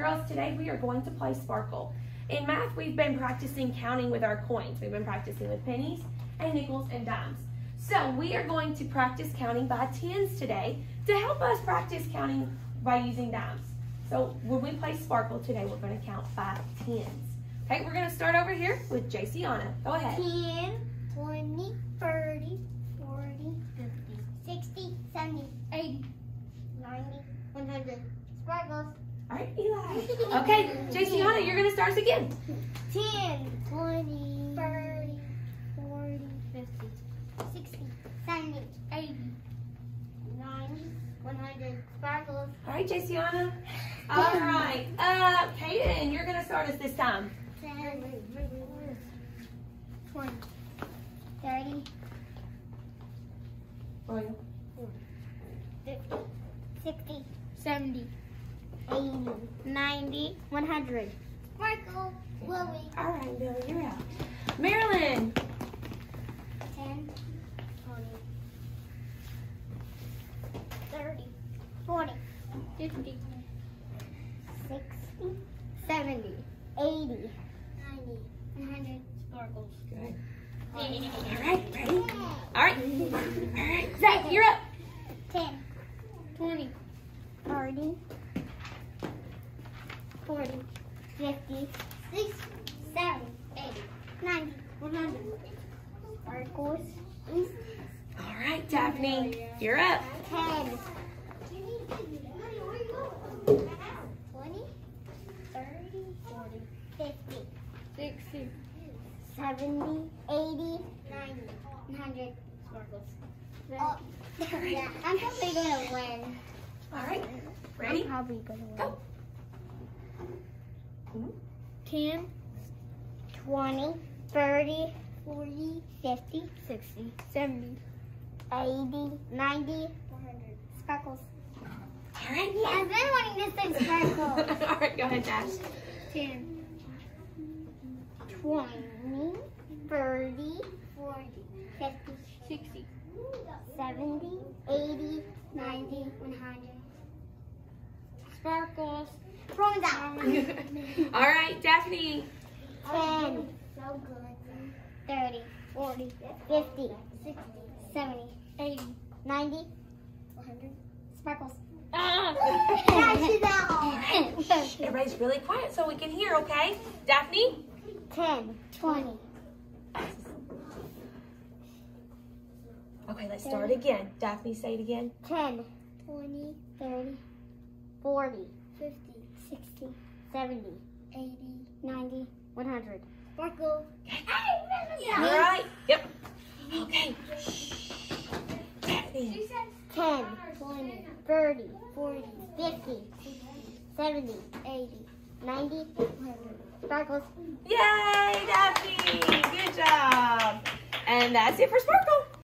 girls, today we are going to play Sparkle. In math, we've been practicing counting with our coins. We've been practicing with pennies and nickels and dimes. So we are going to practice counting by tens today to help us practice counting by using dimes. So when we play Sparkle today, we're going to count by tens. Okay, we're going to start over here with JCiana. Go ahead. 10, 20, 30, 40, 50, 60, 70, 80, 90, 100. Sparkles. All right, Okay, JCiana, you're going to start us again. 10, 20, 30, 40, 50, 60, 70, 80, 90, 100. Sparkles. All right, JCiana. All right. Uh, Kaden, you're going to start us this time. 10, 20, 30, Royal. 50, 60, 70, 80, 90, 100. Sparkle. Willie. All right, Billy, you're out. Marilyn. 10, 20, 30, 40, 50, 60, 70, 80, 90, 100. Sparkles. Good. All right, ready? All right. All right, Zach, you're up. 10, 20, 30, 40, 50, 60, 70, 80, 90, 100. Sparkles. All right, Daphne, you're up. 10, 20, 30, 40, 50, 60, 70, 80, 90, 100. Sparkles. Oh, yeah, I'm probably gonna win. All right, ready? I'm probably gonna win. Go. Mhm. 10, 20, 30, 40, 50, 60, 70, 80, 90, 100. Sparkles. All right. Yeah, I've been wanting this thing sparkle. All right, go ahead, Dash. 10, 20, 30, 40, 50, 60, 70, 80, 90, 100. Sparkles. All right, Daphne. 10, 30, 40, 50, 60, 70, 80, 90, 100. Sparkles. Ah. Everybody's really quiet so we can hear, okay? Daphne? 10, 20, Okay, let's start again. Daphne, say it again. 10, 20, 30, 40, 50, 60, 70, 80, 90, 100. Sparkle. All right. Yep. Okay. Daphne. 10, 20, 30, 40, 50, 70, 80, 90, 100. Sparkles. Yay, Daphne! Good job. And that's it for Sparkle.